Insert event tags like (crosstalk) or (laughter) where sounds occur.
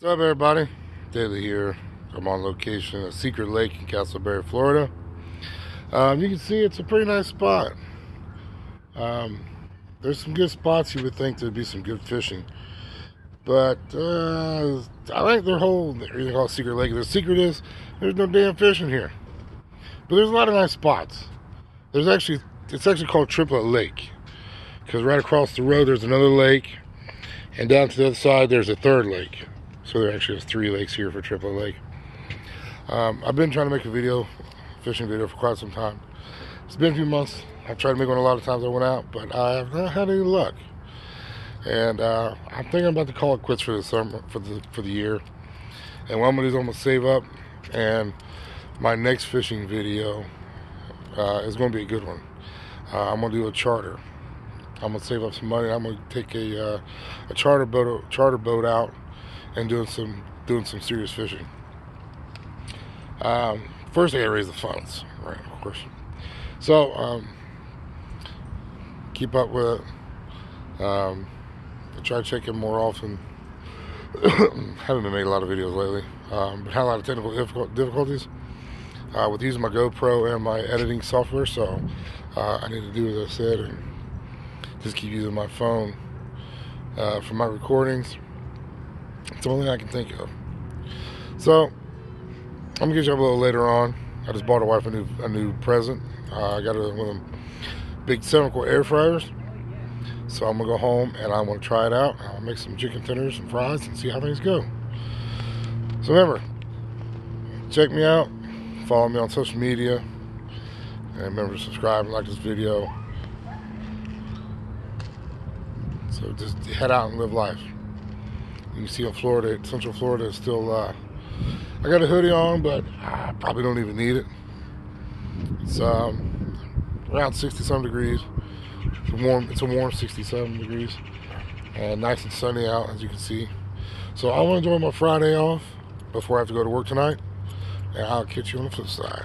What's up, everybody? Daily here. I'm on location at Secret Lake in Casselberry, Florida. Um, you can see it's a pretty nice spot. Um, there's some good spots you would think there'd be some good fishing. But uh, I like their whole reason called Secret Lake. The secret is there's no damn fishing here. But there's a lot of nice spots. There's actually, it's actually called Triplet Lake. Because right across the road there's another lake. And down to the other side there's a third lake. So there actually is three lakes here for Triplet Lake. Um, I've been trying to make a video, fishing video for quite some time. It's been a few months. I've tried to make one a lot of times I went out, but I have not had any luck. And uh, I'm thinking about to call it quits for the summer, for the for the year. And what I'm gonna do is I'm gonna save up, and my next fishing video uh, is gonna be a good one. Uh, I'm gonna do a charter. I'm gonna save up some money. I'm gonna take a uh, a charter boat charter boat out and doing some doing some serious fishing. Um, first, I gotta raise the funds, right? Of course. So um, keep up with it. Um, I try to check in more often. (coughs) Haven't been making a lot of videos lately, um, but had a lot of technical difficulties uh, with using my GoPro and my editing software. So uh, I need to do as I said and just keep using my phone uh, for my recordings. It's the only thing I can think of. So I'm gonna get you a little later on. I just bought a wife a new a new present. Uh, I got her one of them big quart air fryers. So I'm gonna go home and I'm gonna try it out. I'll make some chicken tenders and fries and see how things go. So remember, check me out, follow me on social media, and remember to subscribe and like this video. So just head out and live life. You see in Florida, Central Florida is still, uh, I got a hoodie on, but I probably don't even need it. It's um, around 60 some degrees. It's a warm, it's a warm 67 degrees. And nice and sunny out, as you can see. So I want to enjoy my Friday off before I have to go to work tonight. And I'll catch you on the flip side.